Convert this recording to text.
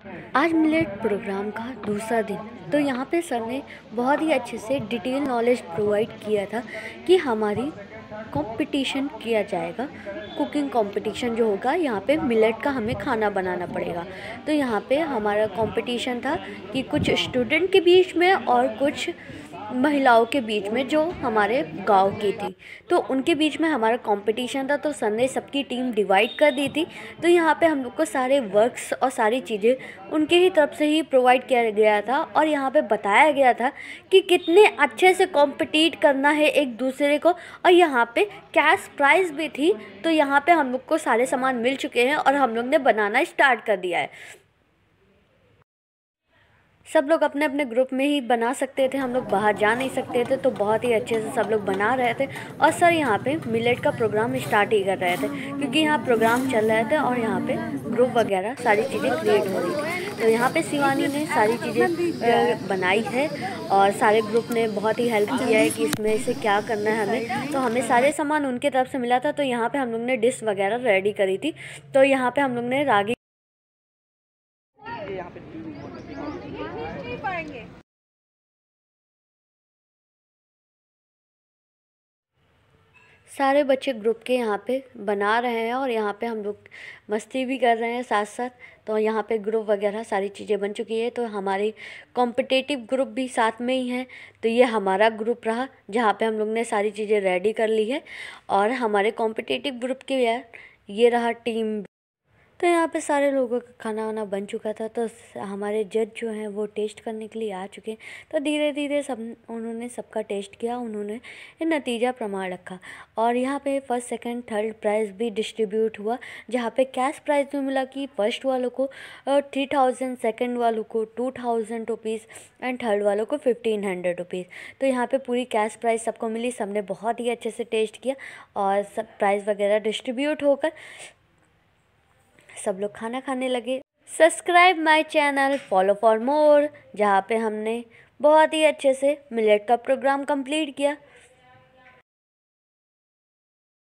आज millet programme का दूसरा दिन। तो यहाँ पे सर ने बहुत ही अच्छे से डिटेल नॉलेज प्रोवाइड किया था कि हमारी कंपटीशन किया जाएगा। कुकिंग कंपटीशन जो होगा, यहाँ पे मिलेट का हमें खाना बनाना पड़ेगा। तो यहाँ पे हमारा कंपटीशन था कि कुछ स्टूडेंट के बीच में और कुछ महिलाओं के बीच में जो हमारे गाँव की थी। तो उनके बीच में हमारा कंपटीशन था तो सर ने सबकी टीम डिवाइड कर दी थी। तो यहाँ पे हम लोग को सारे वर्क्स और सारी चीज़ें उनके ही तरफ़ से ही प्रोवाइड किया गया था और यहाँ पे बताया गया था कि कितने अच्छे से कॉम्पिटिट करना है एक दूसरे को। और यहाँ पे कैश प्राइज़ भी थी तो यहाँ पर हम लोग को सारे सामान मिल चुके हैं और हम लोग ने बनाना स्टार्ट कर दिया है। सब लोग अपने अपने ग्रुप में ही बना सकते थे, हम लोग बाहर जा नहीं सकते थे तो बहुत ही अच्छे से सब लोग बना रहे थे। और सर यहाँ पे मिलेट का प्रोग्राम स्टार्ट ही कर रहे थे, क्योंकि यहाँ प्रोग्राम चल रहे थे और यहाँ पे ग्रुप वगैरह सारी चीज़ें क्रिएट हो रही थी। तो यहाँ पे शिवानी ने सारी चीज़ें बनाई है और सारे ग्रुप ने बहुत ही हेल्प किया है कि इसमें से क्या करना है हमें। तो हमें सारे सामान उनके तरफ़ से मिला था तो यहाँ पर हम लोग ने डिश वगैरह रेडी करी थी। तो यहाँ पर हम लोग ने रागी पाएँगे सारे बच्चे ग्रुप के यहाँ पे बना रहे हैं और यहाँ पे हम लोग मस्ती भी कर रहे हैं साथ साथ तो यहाँ पे ग्रुप वगैरह सारी चीज़ें बन चुकी है। तो हमारी कॉम्पिटेटिव ग्रुप भी साथ में ही है। तो ये हमारा ग्रुप रहा, जहाँ पे हम लोग ने सारी चीज़ें रेडी कर ली है। और हमारे कॉम्पिटेटिव ग्रुप के ये रहा टीम तो यहाँ पे सारे लोगों का खाना वाना बन चुका था तो हमारे जज जो हैं वो टेस्ट करने के लिए आ चुके हैं। तो धीरे धीरे सब, उन्होंने सबका टेस्ट किया, उन्होंने नतीजा प्रमाण रखा। और यहाँ पे फ़र्स्ट, सेकंड, थर्ड प्राइज़ भी डिस्ट्रीब्यूट हुआ, जहाँ पे कैश प्राइज़ भी मिला कि फ़र्स्ट वालों को थ्री थाउज़ेंड, सेकेंड वालों को two thousand rupees and third वालों को फिफ्टीन हंड्रेड रुपीज़ तो यहाँ पर पूरी कैश प्राइज़ सबको मिली, सबने बहुत ही अच्छे से टेस्ट किया और सब प्राइज़ वगैरह डिस्ट्रीब्यूट होकर सब लोग खाना खाने लगे। Subscribe my channel follow for more जहाँ पे हमने बहुत ही अच्छे से मिलेट का प्रोग्राम कंप्लीट किया।